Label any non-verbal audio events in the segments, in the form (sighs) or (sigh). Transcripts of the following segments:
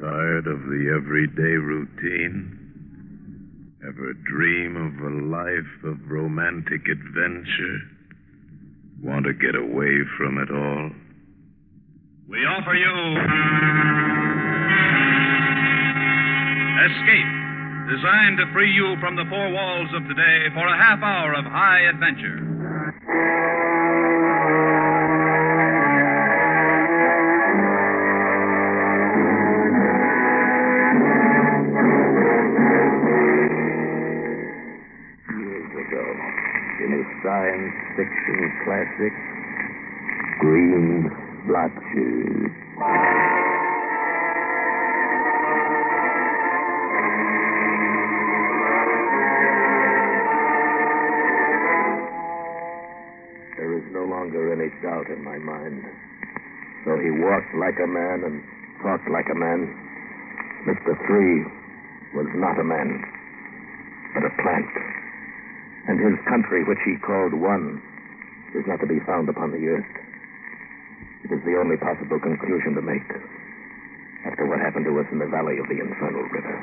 Tired of the everyday routine? Ever dream of a life of romantic adventure? Want to get away from it all? We offer you Escape, designed to free you from the four walls of today for a half hour of high adventure. In his science fiction classic, Green Splotches. There is no longer any doubt in my mind. Though he walked like a man and talked like a man, Mr. Three was not a man, but a plant. And his country, which he called one, is not to be found upon the earth. It is the only possible conclusion to make after what happened to us in the valley of the Infernal River.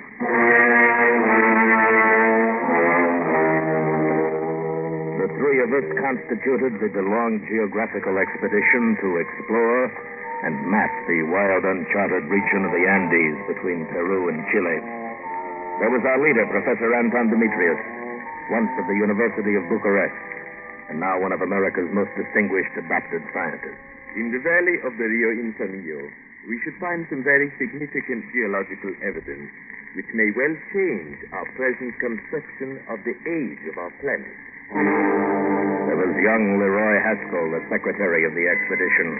The three of us constituted the DeLong Geographical Expedition to explore and map the wild, uncharted region of the Andes between Peru and Chile. There was our leader, Professor Anton Demetrius, once of the University of Bucharest, and now one of America's most distinguished adopted scientists. In the valley of the Rio Infernillo, we should find some very significant geological evidence which may well change our present conception of the age of our planet. There was young Leroy Haskell, the secretary of the expedition.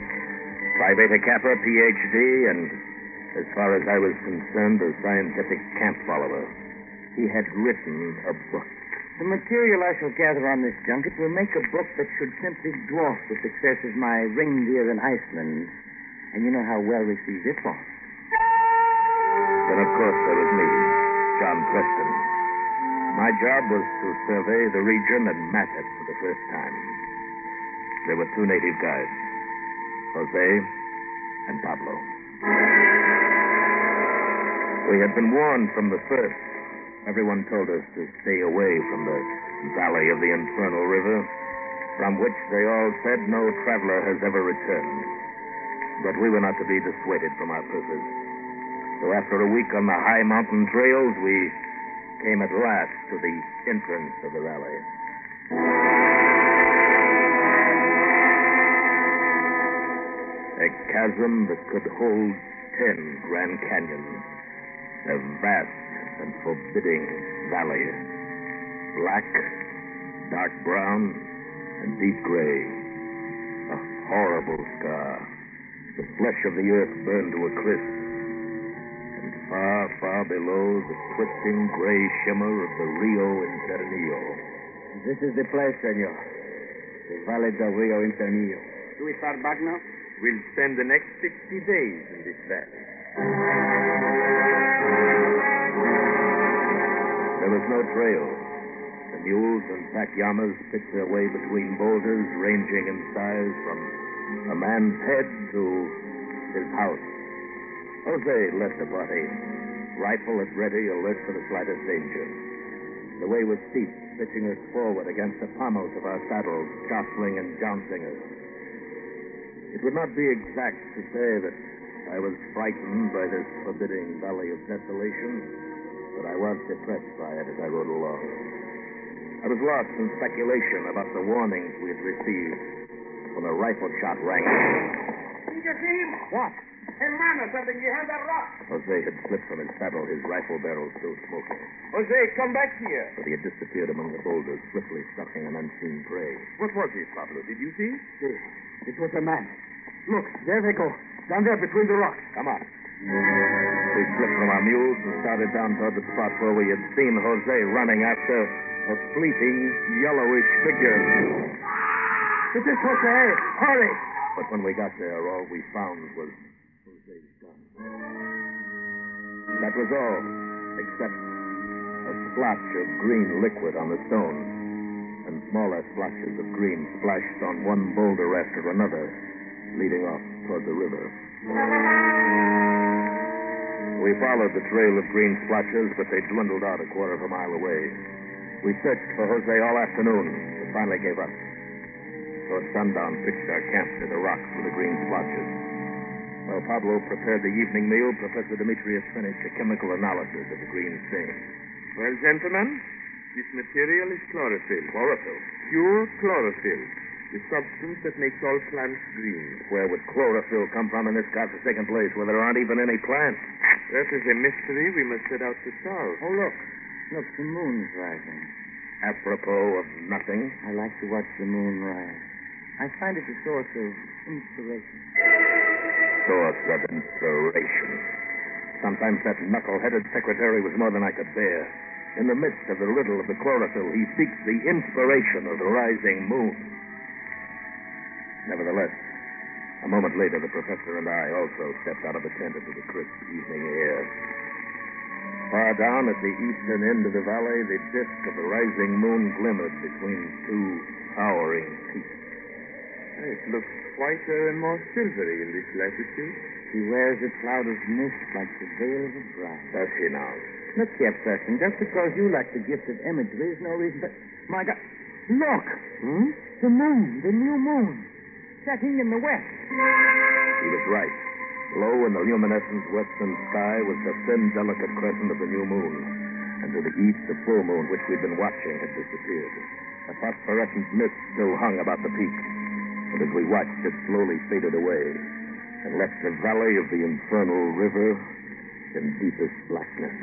Phi Beta Kappa, PhD, and as far as I was concerned, a scientific camp follower. He had written a book. The material I shall gather on this junket will make a book that should simply dwarf the success of my reindeer in Iceland. And you know how well received it was. Then, of course, there was me, John Preston. My job was to survey the region and map it for the first time. There were two native guides, Jose and Pablo. We had been warned from the first. Everyone told us to stay away from the valley of the Infernal River, from which they all said no traveler has ever returned. But we were not to be dissuaded from our purpose. So after a week on the high mountain trails, we came at last to the entrance of the valley. A chasm that could hold ten Grand Canyons. A vast and forbidding valley. Black, dark brown, and deep gray. A horrible scar. The flesh of the earth burned to a crisp. And far, far below, the twisting gray shimmer of the Rio Infernillo. This is the place, senor. The Valley del Rio Infernillo. Do we start back now? We'll spend the next 60 days in this valley. Was no trail. The mules and pack llamas picked their way between boulders ranging in size from a man's head to his house. Jose led the party, rifle at ready, alert for the slightest danger. The way was steep, pitching us forward against the pommels of our saddles, jostling and jouncing us. It would not be exact to say that I was frightened by this forbidding valley of desolation, but I was depressed by it as I rode along. I was lost in speculation about the warnings we had received when a rifle shot rang. Did you see him? What? Hermano, something behind that rock. Jose had slipped from his saddle, his rifle barrel still smoking. Jose, come back here. But he had disappeared among the boulders, swiftly stalking an unseen prey. What was it, Pablo? Did you see? It was a man. Look, there they go. Down there between the rocks. Come on. We slipped from our mules and started down toward the spot where we had seen Jose running after a fleeting, yellowish figure. It is Jose. Hurry. But when we got there, all we found was Jose's gun. That was all, except a splotch of green liquid on the stone, and smaller splotches of green splashed on one boulder after another, leading off toward the river. We We followed the trail of green splotches, but they dwindled out a quarter of a mile away. We searched for Jose all afternoon, but finally gave up. So at sundown, pitched our camp near the rocks with the green splotches. While Pablo prepared the evening meal, Professor Demetrius finished a chemical analysis of the green stain. Well, gentlemen, this material is chlorophyll. Chlorophyll. Pure chlorophyll. The substance that makes all plants green. Where would chlorophyll come from in this godforsaken place where there aren't even any plants? That is a mystery we must set out to solve. Oh, look. Look, the moon's rising. Apropos of nothing. I like to watch the moon rise. I find it a source of inspiration. Source of inspiration. Sometimes that knuckle-headed secretary was more than I could bear. In the midst of the riddle of the chlorophyll, he seeks the inspiration of the rising moon. Nevertheless, a moment later, the professor and I also stepped out of the tent into the crisp evening air. Far down at the eastern end of the valley, the disk of the rising moon glimmered between two towering peaks. It looks whiter and more silvery in this latitude. She wears a cloud of mist like the veil of a bride. Does he now? Look here, Preston, just because you like the gift of imagery is no reason but... My God. Look! Hmm? The moon, the new moon, setting in the west. He was right. Low in the luminescent western sky was the thin, delicate crescent of the new moon. And to the east, the full moon, which we'd been watching, had disappeared. A phosphorescent mist still hung about the peak. And as we watched, it slowly faded away and left the valley of the infernal river in deepest blackness.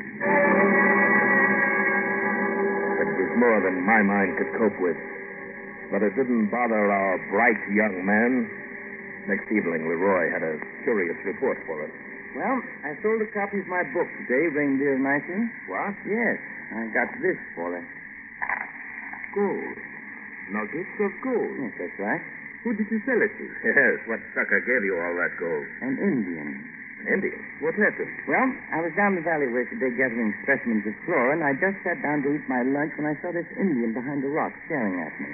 It was more than my mind could cope with. But it didn't bother our bright young man. Next evening, Leroy had a curious report for us. Well, I sold a copy of my book today, Reindeer and What? Yes, I got this for it. Gold. Nuggets of gold. Yes, that's right. Who did you sell it to? Yes, what sucker gave you all that gold? An Indian. An Indian. What happened? Well, I was down the valley way today gathering specimens of flora, and I just sat down to eat my lunch when I saw this Indian behind a rock staring at me.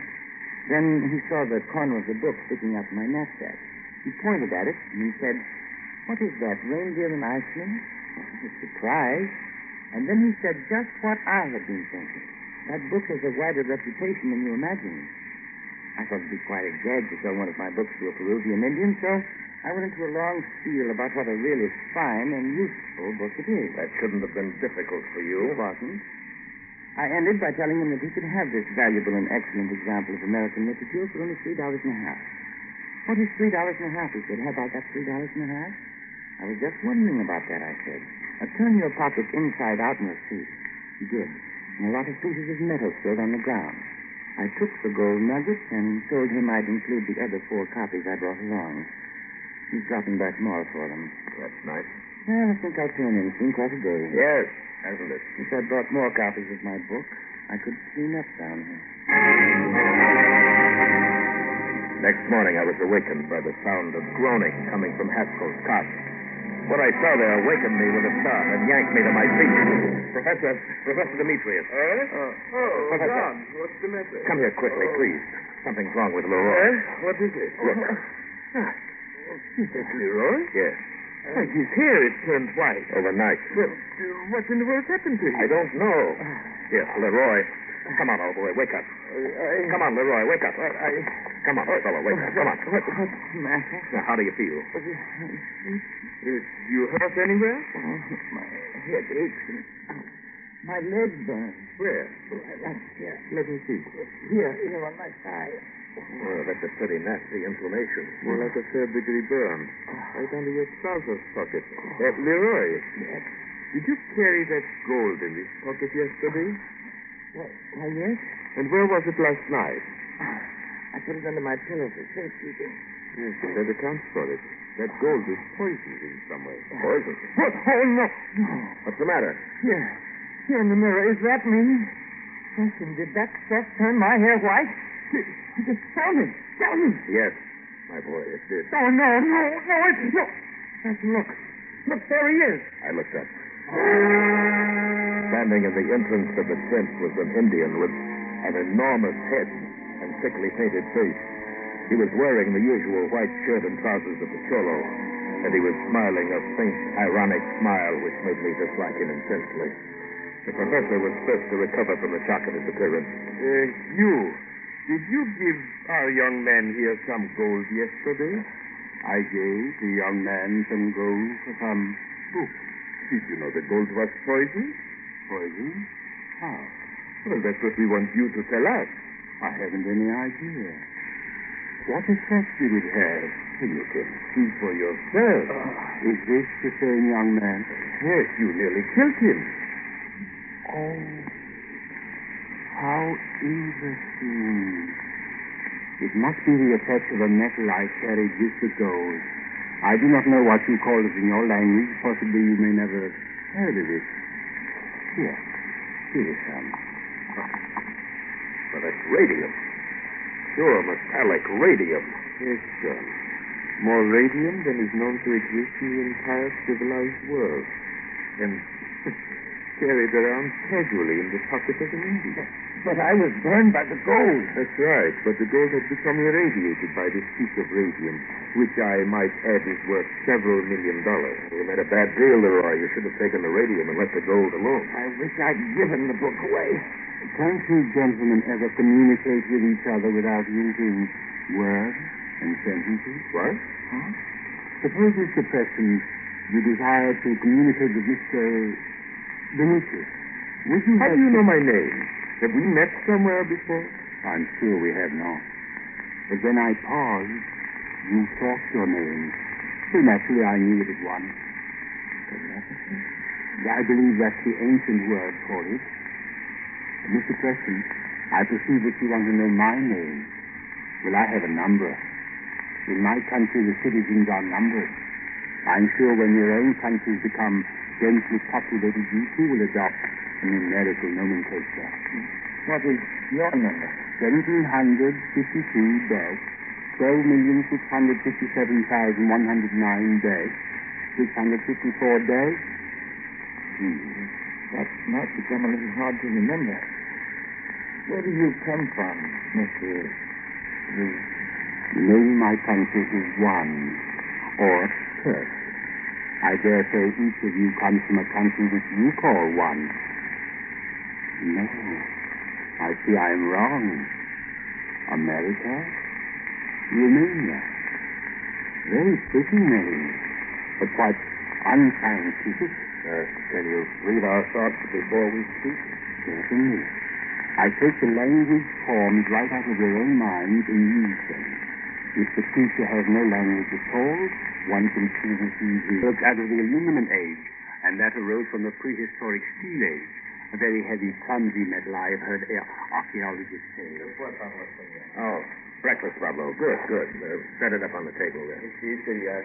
Then he saw the corner of the book sticking out from my knapsack. He pointed at it, and he said, What is that, reindeer in Iceland? (laughs) Well, I was surprised. And then he said just what I had been thinking. That book has a wider reputation than you imagine. I thought it'd be quite a gag to sell one of my books to a Peruvian Indian, so I went into a long spiel about what a really fine and useful book it is. That shouldn't have been difficult for you. It wasn't. I ended by telling him that he could have this valuable and excellent example of American literature for only three dollars and a half. What is three dollars and a half? He said. Have I got three dollars and a half? I was just wondering about that, I said. Now turn your pocket inside out and you'll see. He did. And a lot of pieces of metal spread on the ground. I took the gold nuggets and told him I'd include the other four copies I brought along. He's dropping back more for them. That's nice. Well, I think I'll turn in. Been quite a day. Yes, hasn't it? If I brought more copies of my book, I could clean up down here. Next morning, I was awakened by the sound of groaning coming from Haskell's cot. What I saw there awakened me with a start and yanked me to my feet. Professor, Professor Demetrius. Eh? oh, Professor. John, what's the matter? Come here quickly, please. Something's wrong with Leroy. Eh? What is it? Look. Ah, is that Leroy? Yes, Why, his hair is turned white. overnight. Well, uh, what in the world happened to him? I don't know. (sighs) Here, Leroy. Come on, old boy, wake up. I, Come on, Leroy, wake up. I, Come on, fellow, wake up. Come on. What, what's the matter? Now, how do you feel? uh, you hurt anywhere? Oh, my head aches my leg burns. Where? Right here. Let me see. Here, here on my side. Oh, that's a pretty nasty inflammation. More like a third degree burn. Right under your trousers pocket. Uh, Leroy, Yes. did you carry that gold in this pocket yesterday? Why, why, yes. And where was it last night? I put it under my pillow for safekeeping. Yes, and that accounts for it. That gold is poisoned in some way. Poison. What? Oh, no. What's the matter? Here. Here in the mirror. Is that me? Preston, did that stuff turn my hair white? Tell me. Tell me. Yes, my boy, it did. Oh, no, no, no, it's no. Preston, look. Look, there he is. I looked up. Standing in the entrance of the tent was an Indian with an enormous head and thickly painted face. He was wearing the usual white shirt and trousers of the cholo, and he was smiling a faint, ironic smile which made me dislike him intensely. The professor was first to recover from the shock of his appearance. Uh, you, did you give our young man here some gold yesterday? I gave the young man some gold for some books. Did you know the gold was poison? Poison? How? Well, that's what we want you to tell us. I haven't any idea. What effect did it have? You can see for yourself. Uh, is this the same young man? Yes, you nearly killed him. Oh, how interesting. It must be the effect of a metal I carried with the gold. I do not know what you call it in your language. Possibly you may never have heard of it. Here, here is some. Well, that's radium. Pure metallic radium. Yes, John. More radium than is known to exist in the entire civilized world. And (laughs) carried around casually in the pocket of an Indian. But I was burned by the gold. That's right, but the gold had become irradiated by this piece of radium, which I might add is worth several million dollars. You made a bad deal, Leroy. You should have taken the radium and let the gold alone. I wish I'd given the book away. Can't you gentlemen ever communicate with each other without using words and sentences? What? Huh? Suppose, Mr. Preston, you desire to communicate with Mr. Demetrius. Would you How have do you know my name? Have we met somewhere before? I'm sure we have not. But when I paused, you thought your name. So naturally I knew it at once. I believe that's the ancient word for it. Mr. Preston, I perceive that you want to know my name. Well, I have a number. In my country, the citizens are numbered. I'm sure when your own countries become densely populated, you too will adopt numerical nomenclature. What is your number? 1752 dash 12,657,109 dash 654 dash. Hmm. That might become a little hard to remember. Where do you come from, Mr. Three? The name my country is One, or Turk. I dare say each of you comes from a country which you call One. No, I see I am wrong. America? Romania? Very pretty name, but quite unscientific. Uh, can you read our thoughts before we speak? Certainly. I take the language formed right out of your own mind and use them. If the creature has no language at all, one can choose easy. Look out of the aluminum age, and that arose from the prehistoric steel age. A very heavy, clumsy metal, I have heard archaeologists say. Oh, breakfast, Pablo. Good, good. Uh, set it up on the table there. Sí, senor.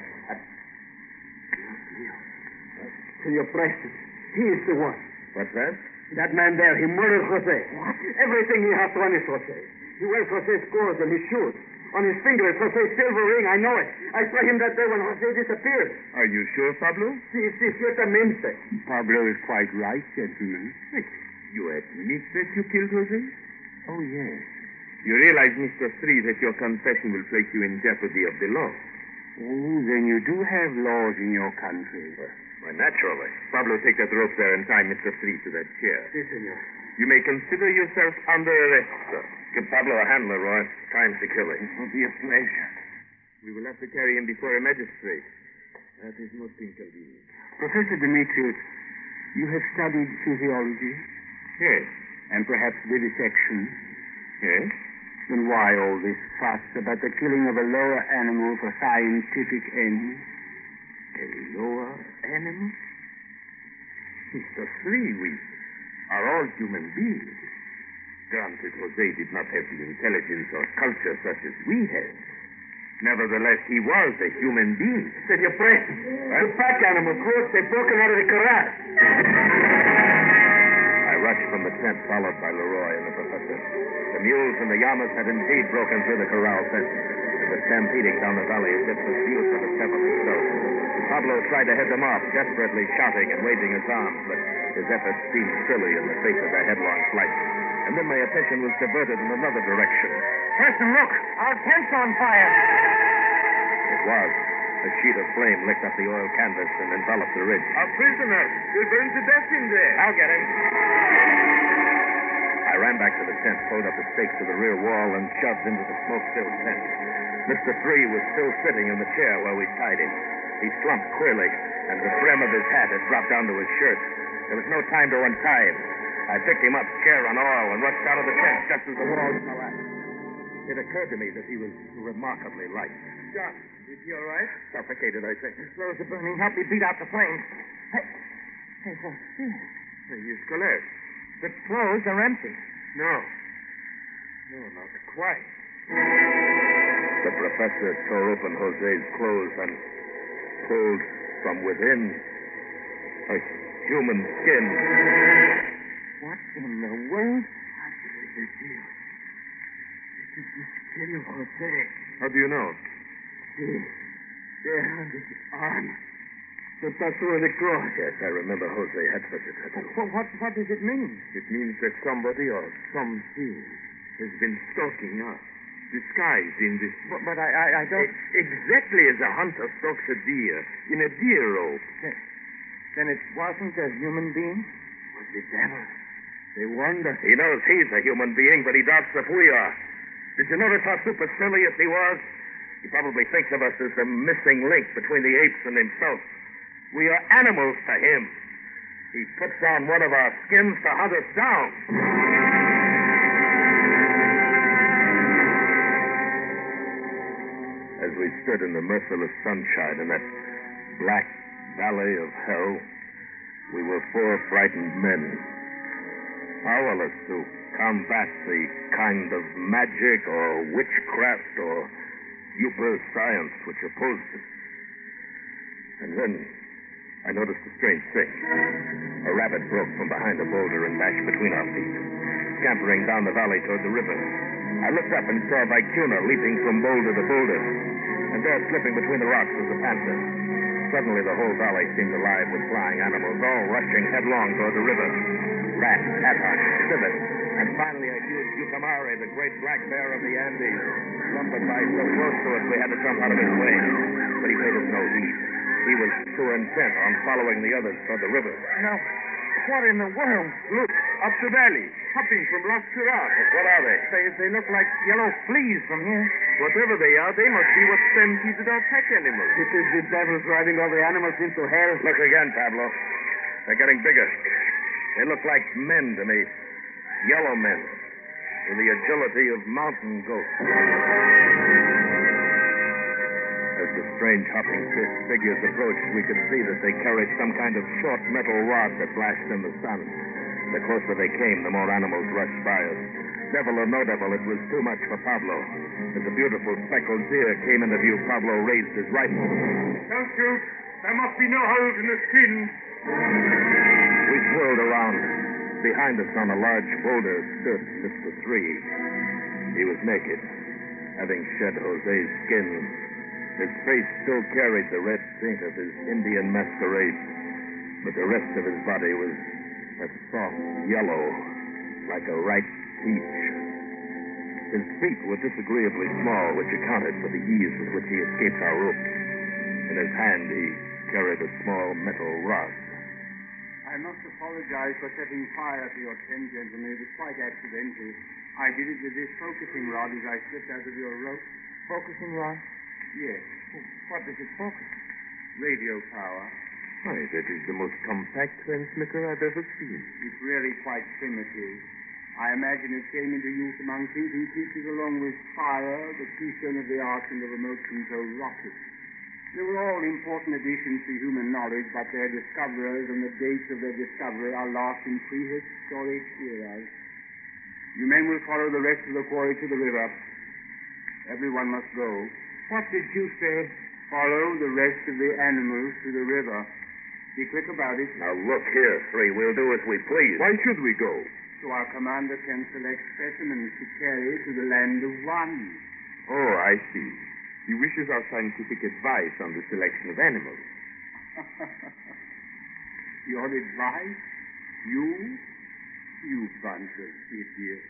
Senor Preston, he is the one. What's that? That man there, he murdered Jose. What? Everything he has on is Jose. He wears Jose's clothes and his shoes. On his finger is Jose's silver ring. I know it. I saw him that day when Jose disappeared. Are you sure, Pablo? Sí, sí, ciertamente. Pablo is quite right, gentlemen. You admit that you killed Jose? Oh, yes. You realize, Mr. Three, that your confession will place you in jeopardy of the law. Oh, then you do have laws in your country. Why, naturally. Pablo, take that rope there and tie Mr. Three to that chair. Sí, senor. You may consider yourself under arrest, sir. Give Pablo a hand, Leroy. Time to kill him. It will be a pleasure. We will have to carry him before a magistrate. That is most inconvenient. Professor Demetrius, you have studied physiology Yes. and perhaps vivisection. Yes? Then why all this fuss about the killing of a lower animal for scientific ends? A lower animal? Mr. Three, we are all human beings. Granted, Jose did not have the intelligence or culture such as we have. Nevertheless, he was a human being. Senor Preston, the pack animals, look, they've broken out of the corral. I rushed from the tent, followed by Leroy and the professor. The mules and the llamas had indeed broken through the corral fence and were stampeding down the valley as if pursued from a seventh stone. Pablo tried to head them off, desperately shouting and waving his arms, but his efforts seemed silly in the face of their headlong flight. And then my attention was diverted in another direction. Preston, look, our tent's on fire. It was. A sheet of flame licked up the oil canvas and enveloped the ridge. A prisoner will burn to death in there. I'll get him. I ran back to the tent, pulled up the stakes to the rear wall, and shoved into the smoke-filled tent. Mr. Three was still sitting in the chair where we tied him. He slumped queerly, and the brim of his hat had dropped down to his shirt. There was no time to untie him. I picked him up, scare and all, and rushed out of the tent just as the walls collapsed. It occurred to me that he was remarkably light. John, is he all right? Suffocated, I say. Clothes are burning. Help me beat out the flames. Hey, hey, what's this? He's collapsed. The clothes are empty. No. No, not quite. The professor tore open Jose's clothes and pulled from within a human skin. What in the world? I believe it's here. It is of Jose. How do you know? See, there on his arm. The tattoo of the cross. Yes, I remember Jose had such a tattoo. What, what, what does it mean? It means that somebody or something has been stalking us, disguised in this. But, but I, I, I don't. Exactly as a hunter stalks a deer in a deer robe. Then it wasn't a human being? Was the devil. Us. He knows he's a human being, but he doubts if we are. Did you notice how supercilious he was? He probably thinks of us as the missing link between the apes and himself. We are animals to him. He puts on one of our skins to hunt us down. As we stood in the merciless sunshine in that black valley of hell, we were four frightened men, powerless to combat the kind of magic or witchcraft or super science which opposed it. And then I noticed a strange thing. A rabbit broke from behind a boulder and dashed between our feet, scampering down the valley toward the river. I looked up and saw Vicuna leaping from boulder to boulder, and there, slipping between the rocks, was a panther. Suddenly, the whole valley seemed alive with flying animals, all rushing headlong toward the river. Rats, hadhawks, civets, and finally a huge Yucamare, the great black bear of the Andes, lumbered by so close to us we had to jump out of his way. But he paid us no heed. He was too intent on following the others toward the river. Now, What in the world? Look, up the valley, hopping from rock to rock. What are they? They, they look like yellow fleas from here. Whatever they are, they must be what stampeded our pack animals. It is the devil driving all the animals into hell. Look again, Pablo. They're getting bigger. They look like men to me. Yellow men. With the agility of mountain goats. As the strange hopping fi- figures approached, we could see that they carried some kind of short metal rod that flashed in the sun. The closer they came, the more animals rushed by us. Devil or no devil, it was too much for Pablo. As a beautiful speckled deer came into view, Pablo raised his rifle. Don't shoot. There must be no holes in the skin. We swirled around. Behind us on a large boulder stood Mr. Three. He was naked, having shed Jose's skin. His face still carried the red paint of his Indian masquerade, but the rest of his body was a soft yellow, like a ripe peach. His feet were disagreeably small, which accounted for the ease with which he escaped our ropes. In his hand, he carried a small metal rod. I must apologize for setting fire to your tent, gentlemen. It was quite accidental. I did it with this focusing rod as I slipped out of your rope. Focusing rod? Yes, What does it focus? radio power. Why, that is the most compact transmitter I've ever seen. It's really quite primitive. I imagine it came into use among thinking creatures along with fire, the keystone of the arts, and the remote control rocket. They were all important additions to human knowledge, but their discoverers and the dates of their discovery are lost in prehistoric eras. You men will follow the rest of the quarry to the river. Everyone must go. What did you say? Follow the rest of the animals to the river. Be quick about it, Now look here, Three. We'll do as we please. Why should we go? so our commander can select specimens to carry to the land of one. Oh, I see. He wishes our scientific advice on the selection of animals. (laughs) Your advice? You? You bunch of idiots.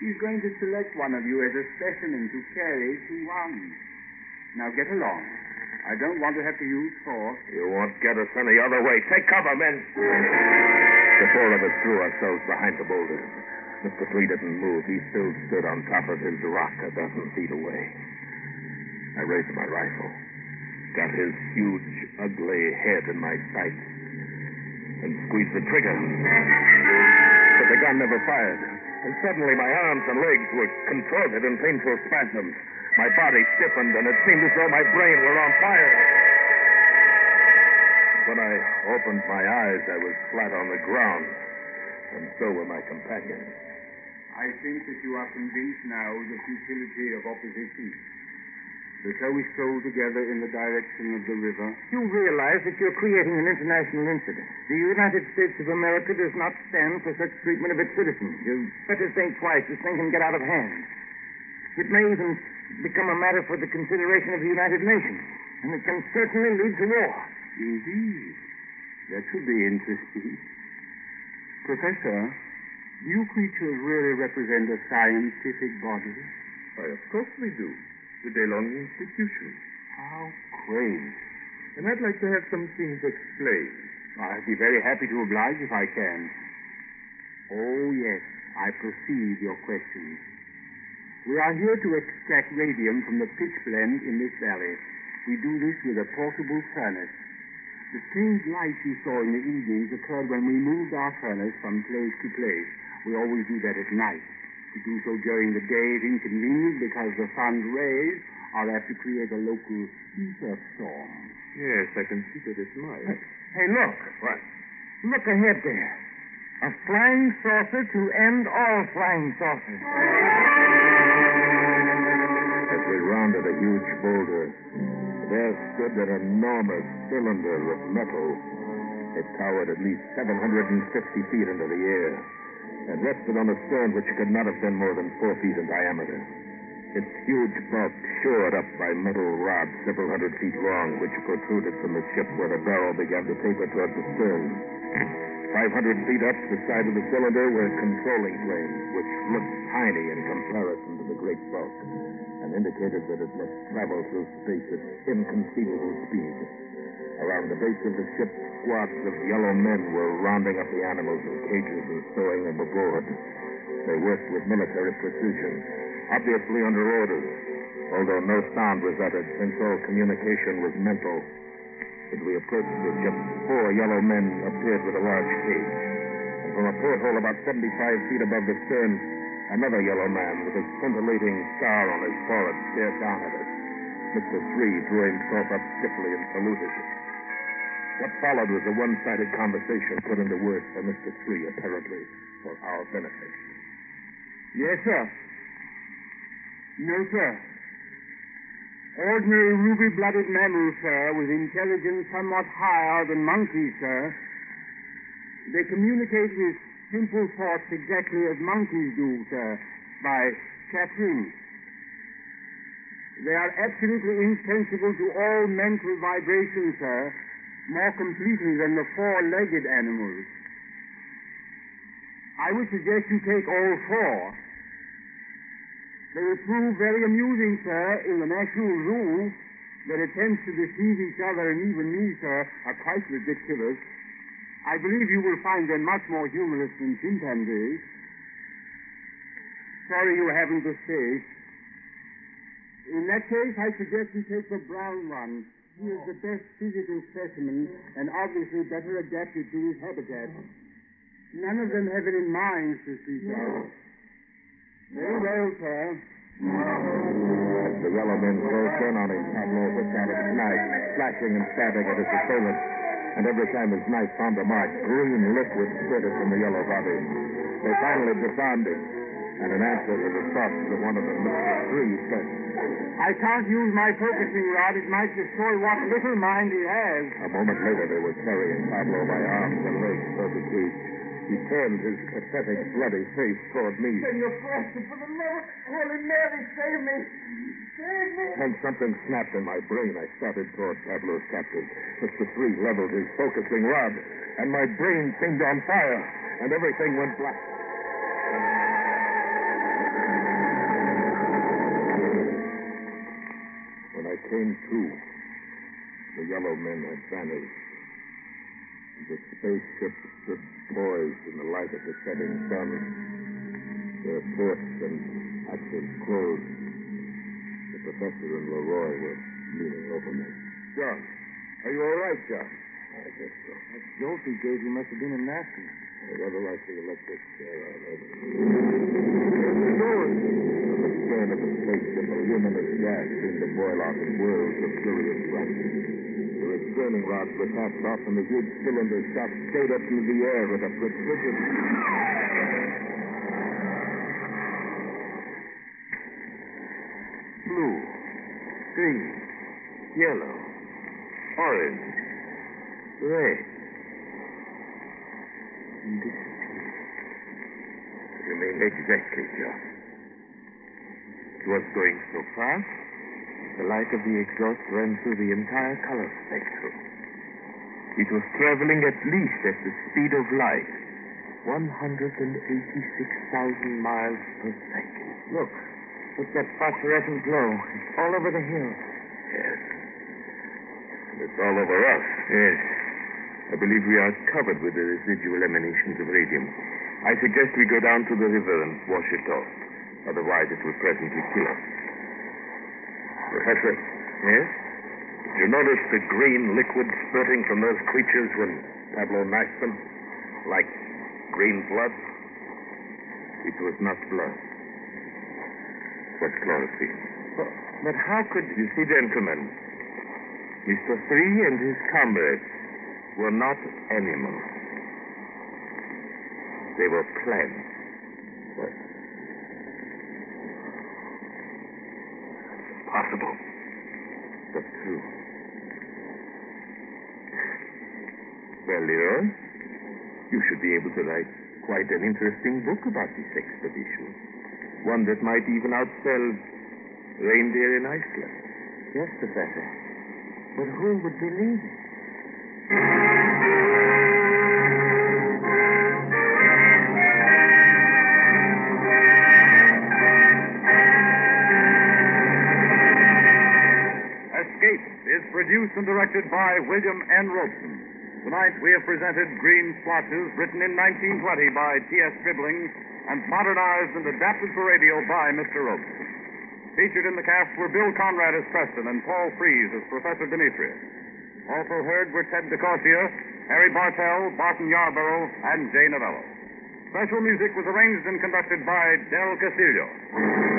He's going to select one of you as a specimen to carry to one. Now get along. I don't want to have to use force. You won't get us any other way. Take cover, men. The four of us threw ourselves behind the boulders. Mr. Three didn't move. He still stood on top of his rock a dozen feet away. I raised my rifle, got his huge, ugly head in my sights, and squeezed the trigger. But the gun never fired. And suddenly my arms and legs were contorted in painful spasms. My body stiffened, and it seemed as though my brain were on fire. When I opened my eyes, I was flat on the ground, and so were my companions. I think that you are convinced now of the futility of opposition. So shall we stroll together in the direction of the river? You realize that you're creating an international incident. The United States of America does not stand for such treatment of its citizens. You better think twice. This thing can get out of hand. It may even become a matter for the consideration of the United Nations, and it can certainly lead to war. Indeed. That should be interesting. Professor, do you creatures really represent a scientific body? Why, of course we do. The DeLong Institution. How quaint. And I'd like to have some things explained. I'd be very happy to oblige if I can. Oh, yes, I perceive your question. We are here to extract radium from the pitchblende in this valley. We do this with a portable furnace. The strange lights you saw in the evenings occurred when we moved our furnace from place to place. We always do that at night. To do so during the day is inconvenient because the sun's rays are apt to create a local ether storm. Yes, I can see that it might. Hey, look. What? Look ahead there. A flying saucer to end all flying saucers. As we rounded a huge boulder, there stood an enormous cylinder of metal. It towered at least 750 feet into the air and rested on a stone which could not have been more than four feet in diameter. Its huge bulk shored up by metal rods several hundred feet long, which protruded from the ship where the barrel began to taper toward the stern. Five hundred feet up the side of the cylinder were controlling planes, which looked tiny in comparison to the great bulk, and indicated that it must travel through space at inconceivable speed. Around the base of the ship, squads of yellow men were rounding up the animals in cages and stowing them aboard. They worked with military precision, obviously under orders, although no sound was uttered since all communication was mental. As we approached the ship, four yellow men appeared with a large cage. And from a porthole about 75 feet above the stern, another yellow man with a scintillating scar on his forehead stared down at us. Mr. Three drew himself up stiffly and saluted. What followed was a one-sided conversation put into words by Mr. Three, apparently for our benefit. Yes, sir. No, sir. Ordinary ruby-blooded mammals, sir, with intelligence somewhat higher than monkeys, sir. They communicate with simple thoughts exactly as monkeys do, sir, by chattering. They are absolutely insensible to all mental vibrations, sir, more completely than the four-legged animals. I would suggest you take all four. They would prove very amusing, sir, in the National Zoo. Their attempts to deceive each other and even me, sir, are quite ridiculous. I believe you will find them much more humorous than chimpanzees. Sorry you haven't the space. In that case, I suggest you take the brown one. He is the best physical specimen and obviously better adapted to his habitat. None of them have it in mind, Sir Cecil. Very well, sir. As the yellow men closed in on him, Pablo whipped out his knife, slashing and stabbing at his assailant. And every time his knife found a mark, green liquid spurted from the yellow body. They finally disarmed him, and in answer to the thoughts of one of them, Mr. Three said, I can't use my focusing rod. It might destroy what little mind he has. A moment later, they were carrying Pablo by arms and legs toward the cage. He turned his pathetic, bloody face toward me. Senor Foster, for the love of Holy Mary, save me. Save me. And something snapped in my brain. I started toward Pablo's captive. Mr. Three leveled his focusing rod, and my brain seemed on fire, and everything went black. Came to, The yellow men had vanished. The spaceship stood poised in the light of the setting sun, their ports and hatches closed. The professor and Leroy were leaning over me. John, are you all right, John? I guess so. That jolt he gave you must have been a nasty. I rather like the electric chair had. Where's it going? From the stern of the luminous gas seemed to boil out in whirls of furious brightness. The returning rods were tapped off, and the huge cylinder shot straight up through the air with a precision. Blue, green, yellow, orange, red, and disappeared. You mean exactly, John? It was going so fast, the light of the exhaust ran through the entire color spectrum. It was traveling at least at the speed of light, 186,000 miles per second. Look. Look that phosphorescent glow. It's all over the hill. Yes. It's all over us. Yes. I believe we are covered with the residual emanations of radium. I suggest we go down to the river and wash it off. Otherwise, it will presently kill us. Professor? Yes? Did you notice the green liquid spurting from those creatures when Pablo knifed them? Like green blood? It was not blood. Was chlorophyll. But, but how could. You see, gentlemen, Mr. Three and his comrades were not animals. They were plants. What? Possible. But true. Well, Leroy, you should be able to write quite an interesting book about this expedition. One that might even outsell Reindeer in Iceland. Yes, Professor. But who would believe it? Produced and directed by William N. Robson. Tonight we have presented Green Splotches, written in 1920 by T.S. Stribling and modernized and adapted for radio by Mr. Robson. Featured in the cast were Bill Conrad as Preston and Paul Frees as Professor Demetrius. Also heard were Ted DeCorsia, Harry Bartell, Barton Yarborough, and Jay Novello. Special music was arranged and conducted by Del Castillo.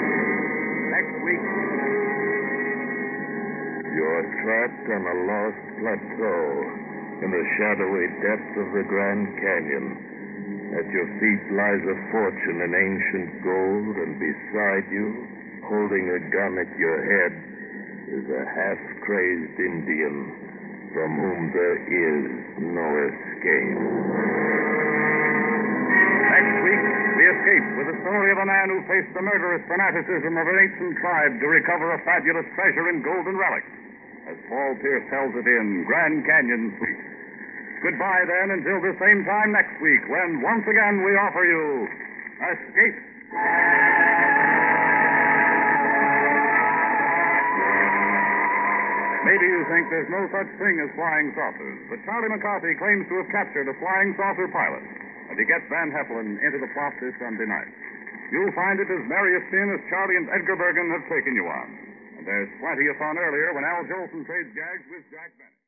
You're trapped on a lost plateau in the shadowy depths of the Grand Canyon. At your feet lies a fortune in ancient gold, and beside you, holding a gun at your head, is a half crazed Indian from whom there is no escape. Next week, we escape with the story of a man who faced the murderous fanaticism of an ancient tribe to recover a fabulous treasure in golden relics, as Paul Pierce tells it in Grand Canyon Suite. Goodbye, then, until the same time next week, when once again we offer you Escape. Maybe you think there's no such thing as flying saucers, but Charlie McCarthy claims to have captured a flying saucer pilot, and he gets Van Heflin into the plot this Sunday night. You'll find it as merry a spin as Charlie and Edgar Bergen have taken you on. There's plenty of fun earlier when Al Jolson trades gags with Jack Benny.